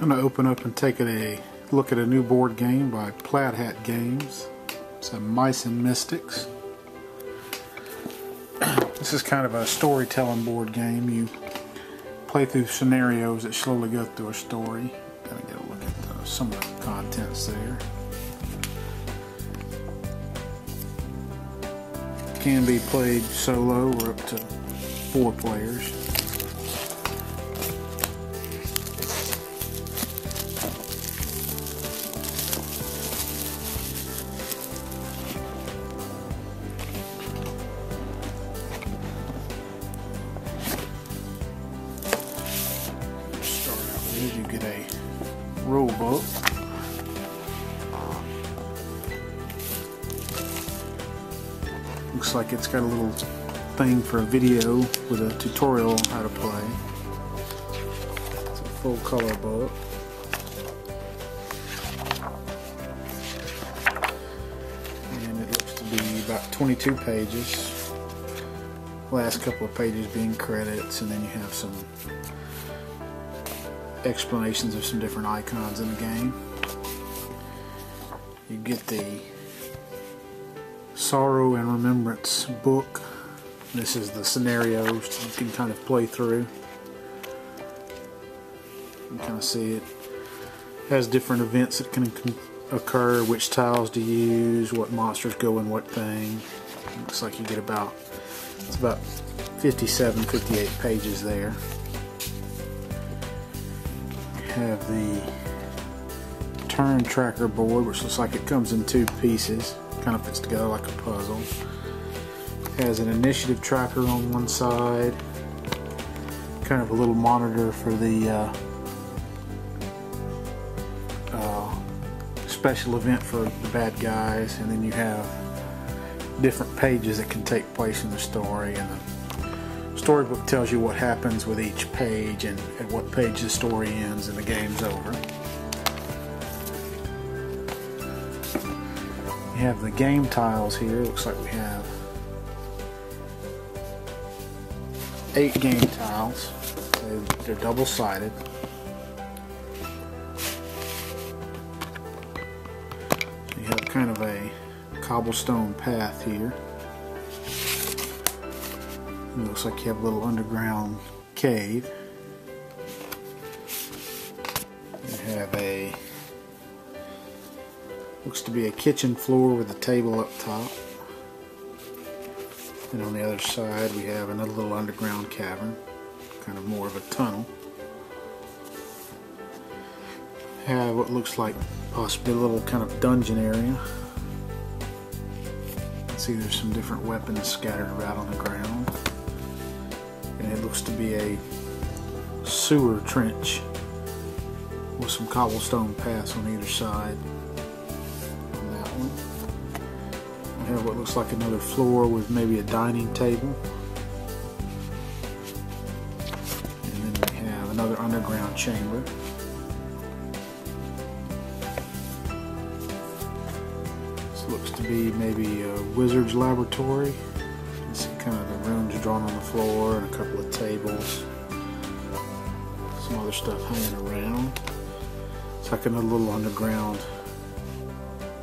going to open up and take a look at a new board game by Plaid Hat Games. It's a Mice and Mystics. this is kind of a storytelling board game. You play through scenarios that slowly go through a story. Of get a look at the, some of the contents there. Can be played solo or up to four players. Looks like it's got a little thing for a video with a tutorial on how to play. It's a full color book. And it looks to be about 22 pages. Last couple of pages being credits, and then you have some explanations of some different icons in the game. You get the Sorrow and Remembrance book. This is the scenarios you can kind of play through. You kind of see it has different events that can occur, which tiles to use, what monsters go in what thing. Looks like you get about it's about 57, 58 pages there. You have the turn tracker board, which looks like it comes in two pieces kind of fits together like a puzzle. Has an initiative tracker on one side, kind of a little monitor for the uh, uh, special event for the bad guys, and then you have different pages that can take place in the story, and the storybook tells you what happens with each page and at what page the story ends and the game's over. We have the game tiles here. Looks like we have eight game tiles. They're double sided. You have kind of a cobblestone path here. It looks like you have a little underground cave. Looks to be a kitchen floor with a table up top. And on the other side we have another little underground cavern, kind of more of a tunnel. Have what looks like possibly a little kind of dungeon area. See there's some different weapons scattered around on the ground. And it looks to be a sewer trench with some cobblestone paths on either side. Have what looks like another floor with maybe a dining table. And then we have another underground chamber. This looks to be maybe a wizard's laboratory. You can see kind of the rooms drawn on the floor and a couple of tables. Some other stuff hanging around. It's like another little underground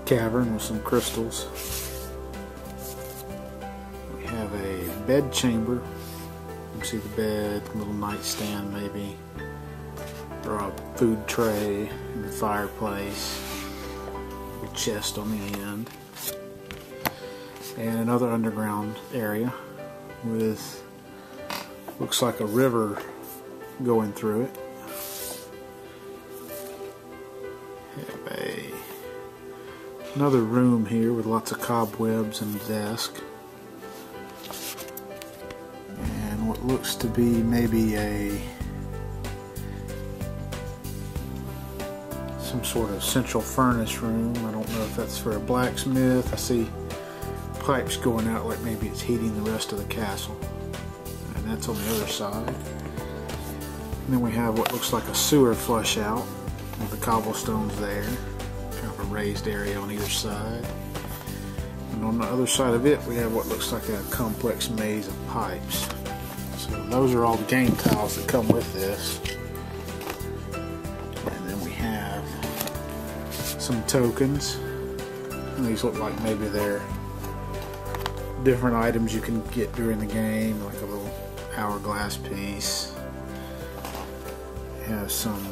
cavern with some crystals. Bed chamber. You can see the bed, little nightstand maybe, or a food tray, and the fireplace, a chest on the end, and another underground area with looks like a river going through it. Have a Another room here with lots of cobwebs and a desk. Looks to be maybe a some sort of central furnace room. I don't know if that's for a blacksmith. I see pipes going out like maybe it's heating the rest of the castle. And that's on the other side. And then we have what looks like a sewer flush out with the cobblestones there Kind of a raised area on either side. And on the other side of it, we have what looks like a complex maze of pipes. So those are all the game tiles that come with this. And then we have some tokens. And these look like maybe they're different items you can get during the game, like a little hourglass piece. You have some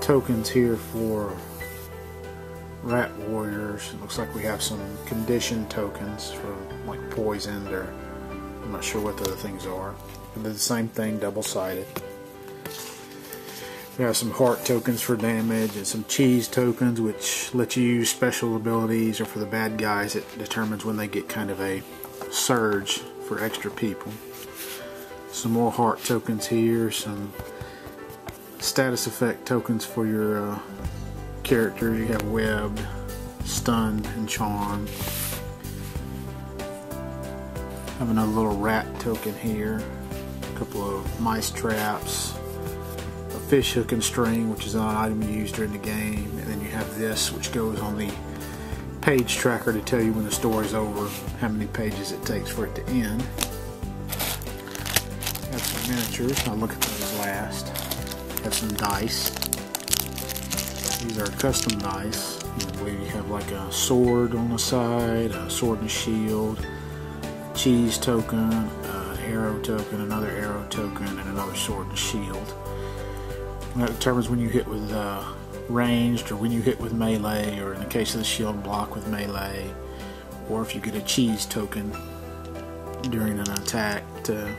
tokens here for rat warriors. It looks like we have some condition tokens for like poisoned or I'm not sure what the other things are. And the same thing, double-sided. We have some heart tokens for damage and some cheese tokens which let you use special abilities or for the bad guys it determines when they get kind of a surge for extra people. Some more heart tokens here, some status effect tokens for your uh, characters. You have webbed, stunned, and charmed. I have another little rat token here. A couple of mice traps a fish hook and string, which is an item you use during the game, and then you have this, which goes on the page tracker to tell you when the story is over, how many pages it takes for it to end. Have some miniatures. I'll look at those last. Have some dice. These are custom dice. Believe you have like a sword on the side, a sword and shield, cheese token, an arrow token, another arrow token, and another sword and shield. And that determines when you hit with uh, ranged or when you hit with melee or in the case of the shield block with melee or if you get a cheese token during an attack to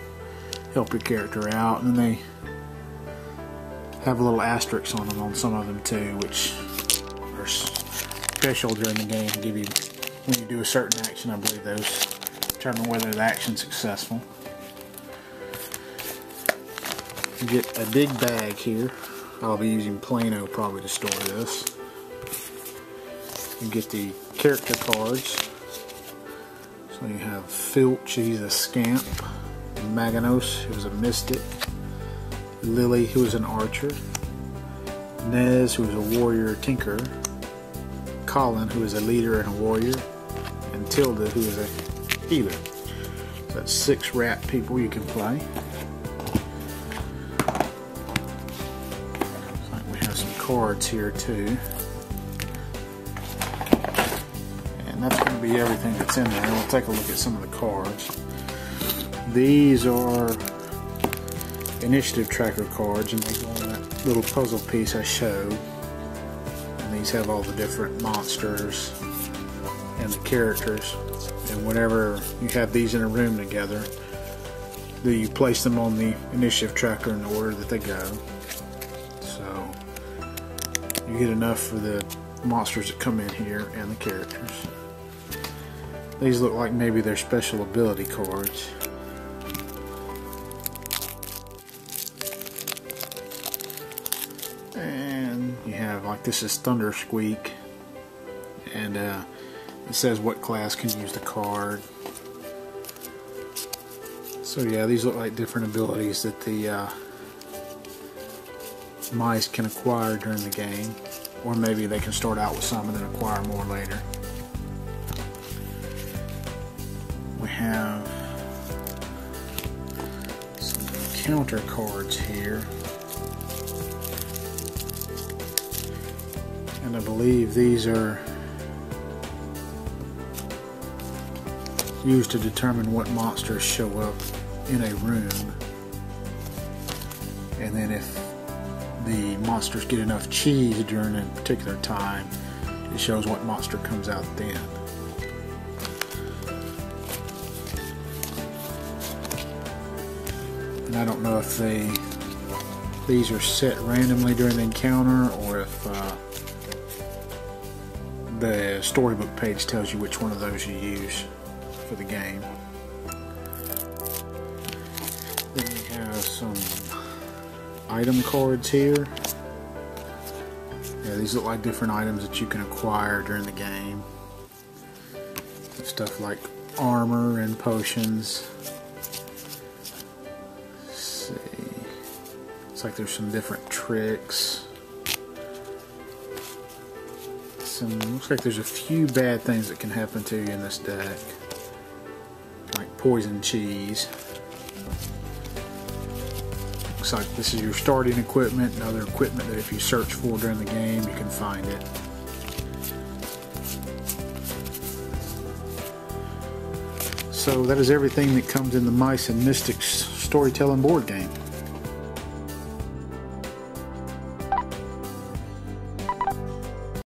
help your character out and they have a little asterisk on them on some of them too which are special during the game give you when you do a certain action I believe those determine whether the action's successful get a big bag here. I'll be using Plano probably to store this. You get the character cards. So you have Filch, he's a scamp. Maginos, who's a mystic. Lily, who is an archer. Nez, who is a warrior tinker. Collin, who is a leader and a warrior. And Tilda, who is a So that's six rat people you can play. We have some cards here too. And that's going to be everything that's in there. We'll take a look at some of the cards. These are initiative tracker cards and they go on that little puzzle piece I showed. And these have all the different monsters and the characters. And whenever you have these in a room together, you place them on the initiative tracker in the order that they go. So you get enough for the monsters that come in here and the characters. These look like maybe they're special ability cards. And you have like this is Thunder Squeak and uh, it says what class can use the card. So yeah, these look like different abilities that the uh, mice can acquire during the game. Or maybe they can start out with some and then acquire more later. We have some counter cards here. And I believe these are used to determine what monsters show up in a room. And then if the monsters get enough cheese during a particular time, it shows what monster comes out then. And I don't know if they these are set randomly during the encounter or if uh, the storybook page tells you which one of those you use for the game. Then we have some item cards here. Yeah, these look like different items that you can acquire during the game. Stuff like armor and potions. Let's see. It's like there's some different tricks. Some looks like there's a few bad things that can happen to you in this deck. Poison cheese. Looks like this is your starting equipment and other equipment that if you search for during the game, you can find it. So that is everything that comes in the Mice and Mystics storytelling board game.